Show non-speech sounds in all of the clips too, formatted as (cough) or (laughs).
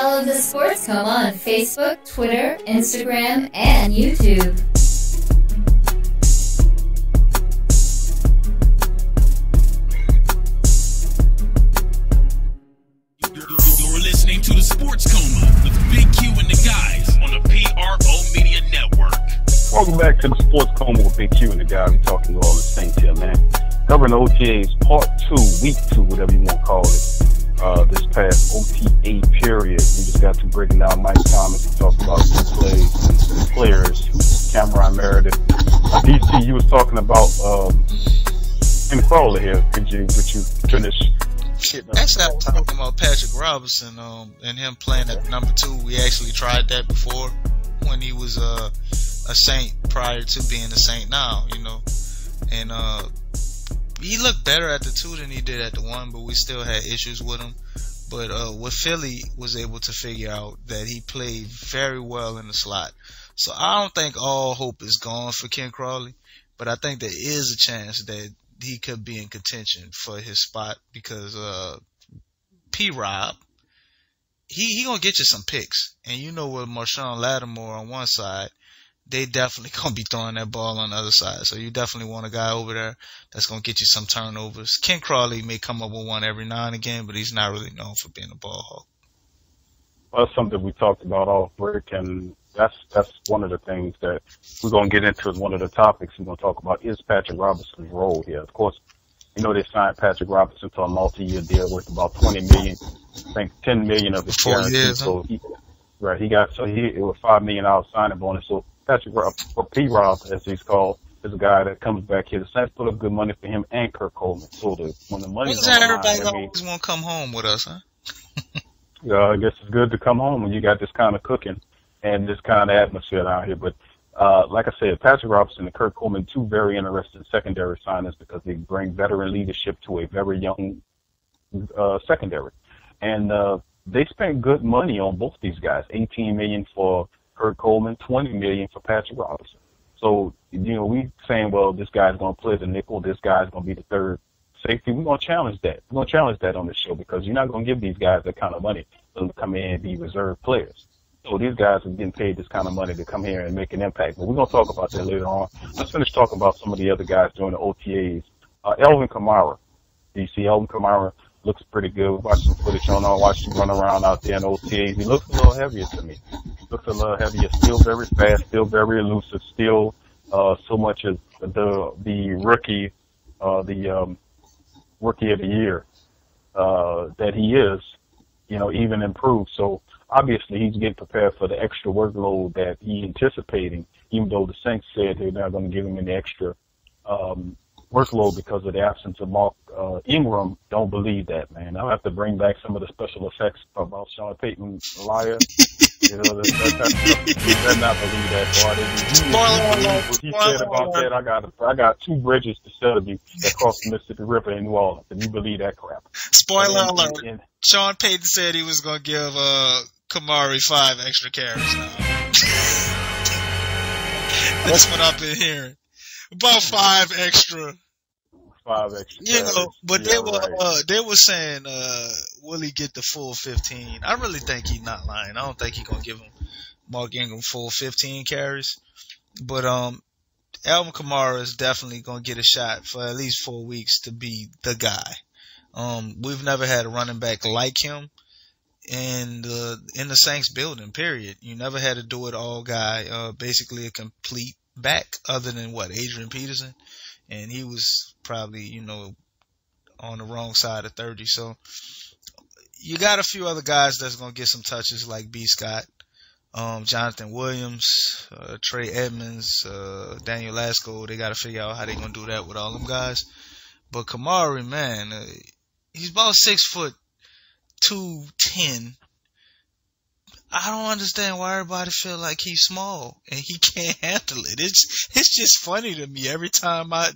Follow the Sports Coma on Facebook, Twitter, Instagram, and YouTube. You're listening to the Sports Coma with Big Q and the guys on the PRO Media Network. Welcome back to the Sports Coma with Big Q and the guys. We're talking all the Saints here, man. Covering the OTAs part two, week two, whatever you want to call it. Uh, this past OTA period, we just got to breaking down Mike Thomas and talk about who plays players. Cameron Meredith. Uh, DC, you was talking about um, Ken Crawley here. Could you, could you finish? Actually, I'm talking about Patrick Robinson um, and him playing at number two. We actually tried that before when he was uh, a Saint prior to being a Saint now, you know. And uh, he looked better at the two than he did at the one, but we still had issues with him. But uh, what Philly was able to figure out that he played very well in the slot. So I don't think all hope is gone for Ken Crawley, but I think there is a chance that he could be in contention for his spot because uh, P. Rob, he he gonna get you some picks, and you know with Marshon Lattimore on one side, they definitely (laughs) gonna be throwing that ball on the other side. So you definitely want a guy over there that's gonna get you some turnovers. Ken Crawley may come up with one every now and again, but he's not really known for being a ball hawk. Well, that's something we talked about off break, and that's that's one of the things that we're going to get into as one of the topics we're going to talk about is Patrick Robinson's role here. Of course, you know they signed Patrick Robinson to a multi-year deal worth about 20 million. I think 10 million of it Four guaranteed. years, so he, right, he got so he it was five million dollar signing bonus. So Patrick or P. Rob as he's called, is a guy that comes back here. The Saints put up good money for him and Kurt Coleman. So the when the on the everybody line, always want to come home with us, huh? (laughs) uh, I guess it's good to come home when you got this kind of cooking and this kind of atmosphere out here. But uh, like I said, Patrick Robinson and Kurt Coleman, two very interesting secondary signings because they bring veteran leadership to a very young uh, secondary. And uh, they spent good money on both these guys. 18 million for Kurt Coleman, 20 million for Patrick Robinson. So, you know, we saying, well, this guy's going to play the nickel, this guy's going to be the third safety. We're going to challenge that. We're going to challenge that on the show because you're not going to give these guys that kind of money to come in and be reserve players. So these guys are getting paid this kind of money to come here and make an impact. But we're going to talk about that later on. Let's finish talking about some of the other guys doing the OTAs. Uh, Alvin Kamara. See Alvin Kamara looks pretty good. We watched some footage on him, watched him run around out there in OTAs. He looks a little heavier to me. Looks a little heavier, still very fast, still very elusive, still uh, so much as the the rookie, uh, the um, rookie of the year uh, that he is, you know, even improved. So obviously he's getting prepared for the extra workload that he's anticipating, even though the Saints said they're not going to give him any extra um, workload because of the absence of Mark uh, Ingram. Don't believe that, man. I'll have to bring back some of the special effects about Sean Payton, liar. You know, that, that, that, not believe that part. If you- Spoiler alert. What he said about that, I got I got two bridges to sell to you that cross the Mississippi River in New Orleans, and you believe that crap. Spoiler And- alert. and- Sean Payton said he was going to give uh, Kamara five extra carries now. (laughs) That's what I've been hearing. About five extra. Five extra. You know, but Yeah, they were right. uh, they were saying, uh, will he get the full fifteen? I really think he's not lying. I don't think he's gonna give him Mark Ingram full fifteen carries. But um Alvin Kamara is definitely gonna get a shot for at least four weeks to be the guy. Um we've never had a running back like him in the in the Saints building, period. You never had a do it all guy, uh basically a complete back other than what, Adrian Peterson? and he was probably you know on the wrong side of 30 so you got a few other guys that's to get some touches like B. Scott um, Jonathan Williams uh, Trey Edmonds uh, Daniel Lasco. They got to figure out how they're going to do that with all them guys. But Kamara man uh, he's about six foot two ten I don't understand why everybody feel like he's small and he (laughs) can't handle it. It's it's just funny to me every time I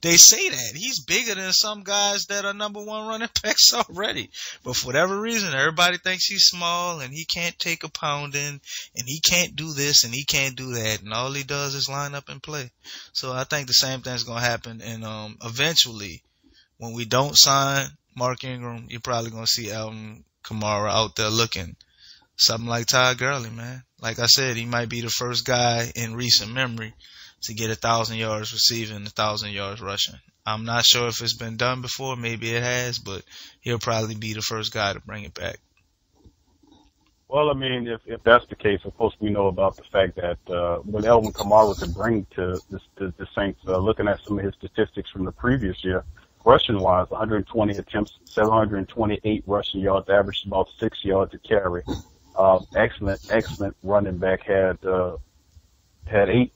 they say that he's bigger than some guys that are number one running (laughs) backs already. But for whatever reason, everybody thinks he's small and he can't take a pounding and he can't do this and he can't do that and all he does is line up and play. So I think the same thing's gonna happen and um eventually when we don't sign Mark Ingram, you're probably gonna see Alvin Kamara out there looking something like Todd Gurley, man. Like I said, he might be the first guy in recent memory to get a thousand yards receiving, a thousand yards rushing. I'm not sure if it's been done before. Maybe it has, but he'll probably be the first guy to bring it back. Well, I mean, if if that's the case, of course we know about the fact that uh, what Alvin Kamara could bring to this, to the Saints. Uh, looking at some of his statistics from the previous year, rushing wise, 120 attempts, 728 rushing yards, averaged about six yards a carry. Uh, excellent, excellent running back. Had uh, had eight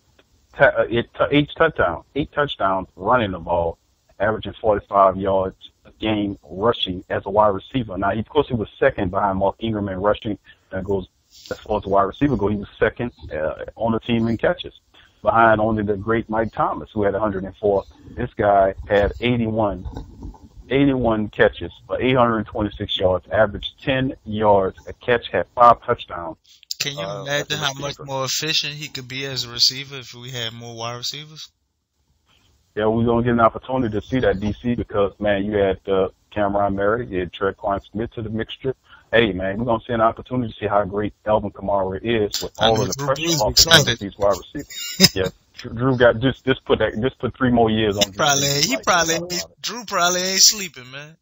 t- uh, eight, touchdowns, eight touchdowns running the ball, averaging 45 yards a game rushing as a wide receiver. Now, of course, he was second behind Mark Ingram in rushing. That goes as far as the wide receiver go. He was second uh, on the team in catches, behind only the great Mike Thomas, who had 104. This guy had 81, 81 catches for 826 yards, averaged 10 yards a catch, had five touchdowns. Can you Uh, imagine how much more efficient he could be as a receiver if we had more wide receivers? Yeah, we're gonna get an opportunity to see that DC because man, you had uh, Cameron Meredith, you had Trey Tre'Quan Smith to the mixture. Hey man, we're gonna see an opportunity to see how great Alvin Kamara is with I all of the pressure off these wide receivers. (laughs) yeah, Drew Drew got just just put that just put three more years on. Drew Probably Brees. he Like, probably about it. Drew probably ain't sleeping, man.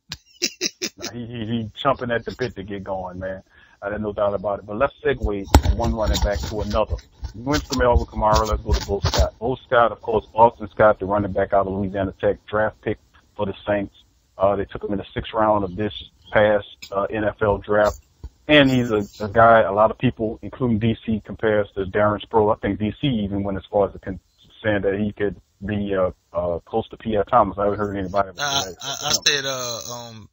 Nah, he, he he jumping at the bit to get going, man. I didn't no doubt about it. But let's segue from one running back to another. We went from Alvin Kamara. Let's go to Bo Scott. Bo Scott, of course, Boston Scott, the running back out of Louisiana Tech, draft pick for the Saints. Uh, they took him in the sixth round of this past uh, NFL draft. And he's a, a guy a lot of people, including DC, compares to Darren Sproles. I think DC even went as far as to con- saying that he could be uh, uh, close to Pierre Thomas. I haven't heard anybody. I, I. I said, uh, um,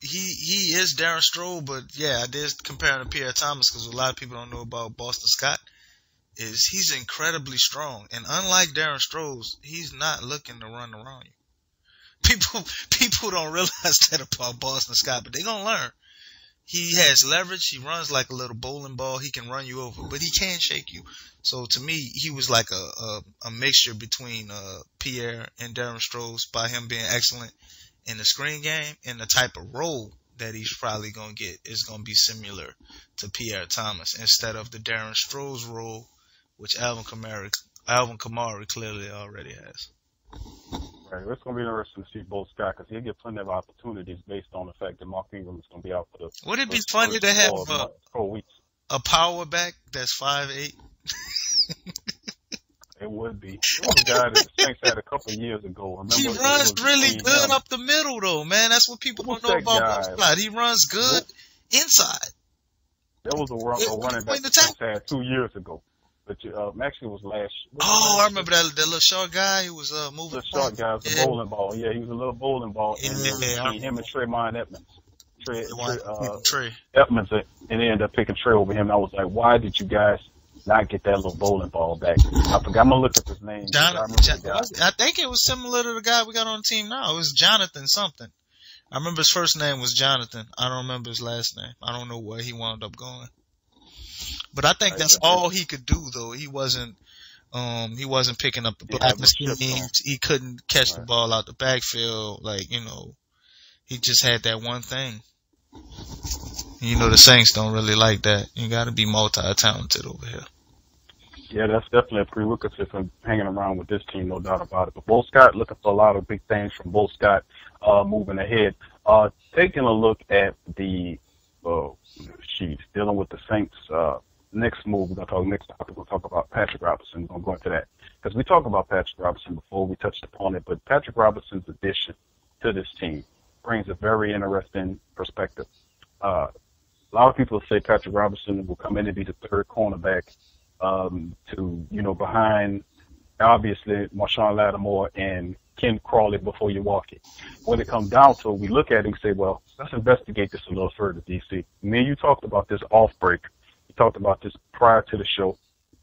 he he is Darren Sproles, but yeah, I did compare him to Pierre Thomas because a lot of people don't know about Boston Scott. Is he's incredibly strong, and unlike Darren Sproles, he's not looking to run around you. People (laughs) people don't realize that about Boston Scott, but they're gonna learn. He has leverage. He runs like a little bowling ball. He can run you over, but he can shake you. So to me, he was like a a, a mixture between uh, Pierre and Darren Sproles by him being excellent in the screen game and the type of role that he's probably gonna get is gonna be similar to Pierre Thomas instead of the Darren Sproles role, which Alvin Kamara Alvin Kamara clearly already has. Right. It's going to be interesting to see both Scott because he'll get plenty of opportunities based on the fact that Mark Ingram is going to be out for the. Would it be funny to have four, uh, four weeks? a power back that's five eight? It would be. There was a guy that the Saints had a couple years ago. Remember, He runs really good up the middle though, man. That's what people Who's don't know about guy? He runs good inside. There was a, run, It- a running back the the Saints had two years ago. But uh, actually, it was last. Oh, I remember that that little short guy who was uh moving. The short guy was the Yeah. bowling ball. Yeah, he was a little bowling ball. And Yeah, then I between him and Tremont Edmonds. Trey, Trey, uh, Trey. Edmonds, and they ended up picking Trey over him. And I was like, why did you guys not get that little bowling ball back? I forgot. I'm gonna look up his name. I Jonathan, remember the Jon- guy. I think it was similar to the guy we got on the team now. It was Jonathan something. I remember his first name was Jonathan. I don't remember his last name. I don't know where he wound up going. But I think that's all he could do though. He wasn't um he wasn't picking up the He black machines. He couldn't catch the ball out the backfield. Like, you know, he just had that one thing. You know the Saints don't really like that. You gotta be multi talented over here. Yeah, that's definitely a prerequisite for hanging around with this team, no doubt about it. But Bo Scott looking for a lot of big things from Bo Scott uh, moving ahead. Uh, taking a look at the uh, sheets, dealing with the Saints. Uh, next move, we're gonna talk next topic. We'll talk about Patrick Robinson. We're gonna go into that because we talked about Patrick Robinson before. We touched upon it, but Patrick Robinson's addition to this team brings a very interesting perspective. Uh, a lot of people say Patrick Robinson will come in and be the third cornerback um, to, you know, behind obviously Marshon Lattimore and Ken Crawley before you walk it. When it comes down to it, we look at it and say, well, let's investigate this a little further, DC. Me and you talked about this off break. You talked about this prior to the show.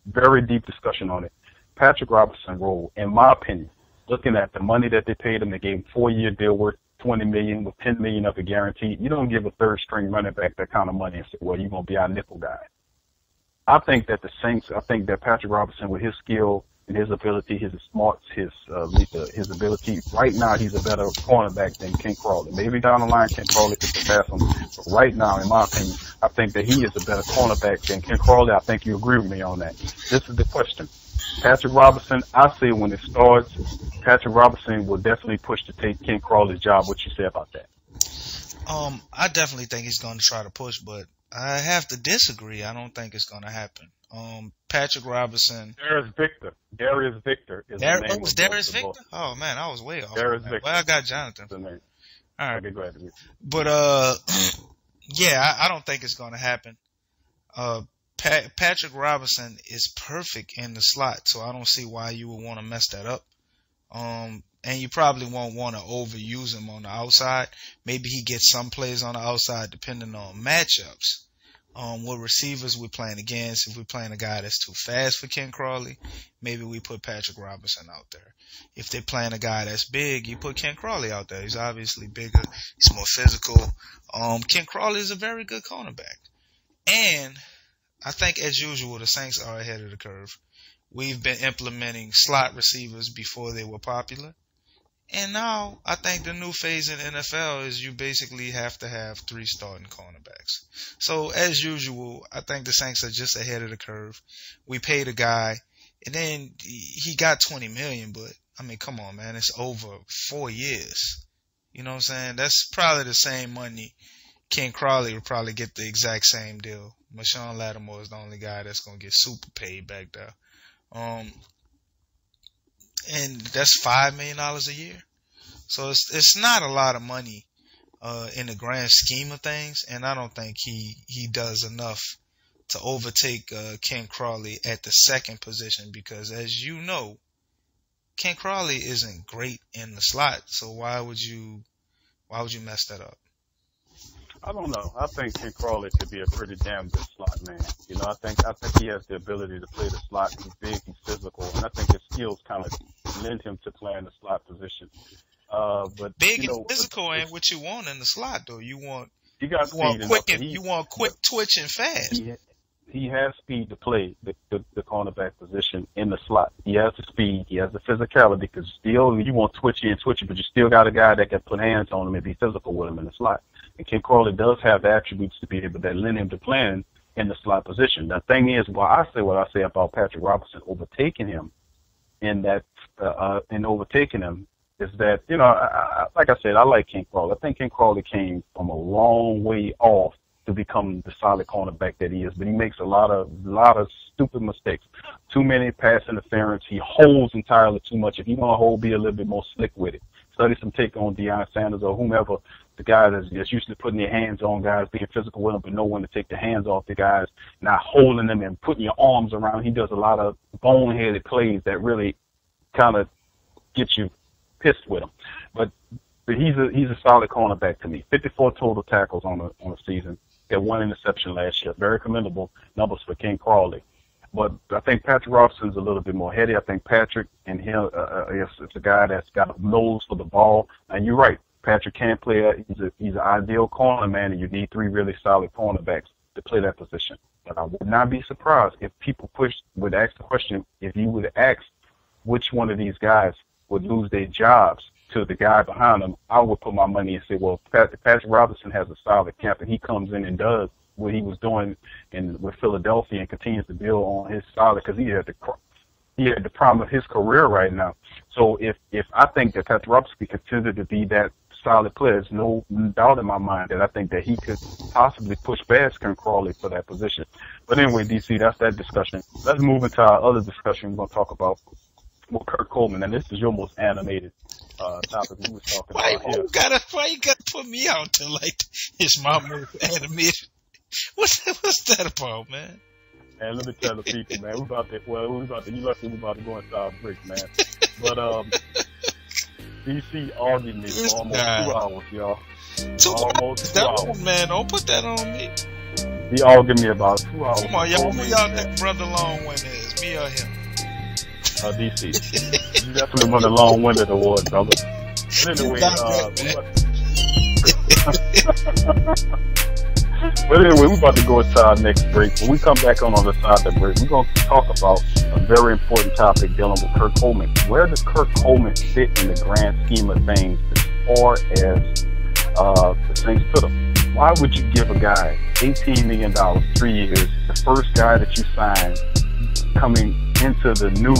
Very deep discussion on it. Patrick Robinson role, in my opinion, looking at the money that they paid him, they gave him four year deal worth twenty million with ten million of it guaranteed. You don't give a third string running back that kind of money and say, Well, you're gonna be our nickel guy. I think that the Saints I think that Patrick Robinson with his skill and his ability, his smarts, his uh, his ability. Right now, he's a better cornerback than Ken Crawley. Maybe down the line, Ken Crawley could surpass him. But right now, in my opinion, I think that he is a better cornerback than Ken Crawley. I think you agree with me on that. This is the question. Patrick Robinson, I say when it starts, Patrick Robinson will definitely push to take Ken Crawley's job. What you say about that? Um, I definitely think he's going to try to push, but I have to disagree. I don't think it's going to happen. Um, Patrick Robinson. There's Victor. Darius Victor is Dar- the name oh, was Darius Victor? Oh man, I was way off. Darius. Victor. Well, I got Jonathan. The name. All right, Okay, go ahead. but uh, (clears throat) yeah, I, I don't think it's going to happen. Uh, Pat, Patrick Robinson is perfect in the slot, so I don't see why you would want to mess that up. Um, and you probably won't want to overuse him on the outside. Maybe he gets some plays on the outside depending on matchups. Um, what receivers we're playing against. If we're playing a guy that's too fast for Ken Crawley, maybe we put Patrick Robinson out there. If they're playing a guy that's big, you put Ken Crawley out there. He's obviously bigger. He's more physical. Um, Ken Crawley is a very good cornerback. And I think as usual, the Saints are ahead of the curve. We've been implementing slot receivers before they were popular. And now I think the new phase in NFL is you basically have to have three starting cornerbacks. So as usual, I think the Saints are just ahead of the curve. We paid a guy and then he got 20 million, but I mean, come on, man, it's over four years. You know what I'm saying? That's probably the same money. Ken Crawley would probably get the exact same deal. Marshon Lattimore is the only guy that's gonna get super paid back there. Um, and that's five million dollars a year. So it's it's not a lot of money uh, in the grand scheme of things, and I don't think he he does enough to overtake uh, Ken Crawley at the second position because, as you know, Ken Crawley isn't great in the slot. So why would you why would you mess that up? I don't know. I think Ken Crawley could be a pretty damn good slot man. You know, I think I think he has the ability to play the slot. He's big, he's physical, and I think his skills kind of lend him to playing the slot position. Uh, but Big you know, and physical it's- ain't what you want in the slot though. You want you got you want quick and he- you want quick twitch and fast. he he has speed to play the, the the cornerback position in the slot. He has the speed. He has the physicality because still you want twitchy and twitchy, but you still got a guy that can put hands on him and be physical with him in the slot. And Ken Crawley does have the attributes to be able to lend him to playing in the slot position. The thing is, why I say what I say about Patrick Robinson overtaking him in that uh, uh, in overtaking him is that you know, I, I, like I said, I like Ken Crawley. I think Ken Crawley came from a long way off to become the solid cornerback that he is, but he makes a lot of lot of stupid mistakes. Too many pass interference. He holds entirely too much. If you want to hold, be a little bit more slick with it. Study some take on Deion Sanders or whomever the guy that's, that's usually putting their hands on guys, being physical with them, but know when to take the hands off the guys, not holding them and putting your arms around. He does a lot of boneheaded plays that really kind of get you pissed with him. But but he's a he's a solid cornerback to me. 54 total tackles on a on a season. Got one interception last year. Very commendable numbers for Ken Crawley. But I think Patrick Robinson's a little bit more heady. I think Patrick and him uh, uh, is, is a guy that's got a nose for the ball. And you're right, Patrick can play. He's a he's an ideal corner man, and you need three really solid cornerbacks to play that position. But I would not be surprised if people push would ask the question if you would ask which one of these guys would lose their jobs to the guy behind him, I would put my money and say, well, Pat, Patrick Robinson has a solid camp, and he comes in and does what he was doing in with Philadelphia and continues to build on his solid because he had the he had the prime of his career right now. So if if I think that Patrick Robinson could to be that solid player, there's no doubt in my mind that I think that he could possibly push past Ken Crawley for that position. But anyway, DC, that's that discussion. Let's move into our other discussion. We're going to talk about with Kurt Coleman, and this is your most animated uh, topic we was talking Why, about here. you gotta why you gotta put me out to like it's my most animated? What's that, what's that about, man? And let me tell the people, man, we about to well, we about to you lucky we about to go into our break, man. But um, DC argued me for almost Nah. two hours, y'all. Two Almost two hours. That, man, don't put that on me. He argued me about two hours. Come on, y'all. Who y'all that, brother Longwind is? Me or him? Uh, DC. (laughs) you definitely won the long-winded award, brother. (laughs) But anyway, uh, but anyway, we're about to go into our next break. When we come back on on the side of the break, we're going to talk about a very important topic dealing with Kurt Coleman. Where does Kurt Coleman fit in the grand scheme of things as far as uh, the Saints put him? Why would you give a guy $18 million, three years, the first guy that you signed coming into the new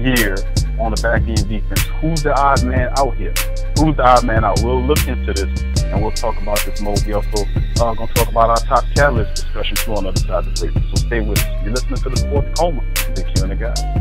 year on the back end defense? Who's the odd man out here? Who's the odd man out? We'll look into this and we'll talk about this more. We also uh, going to talk about our top catalyst discussion too on the other side of the break. So stay with us. You're listening to the Sports Coma. Big Q and the guy.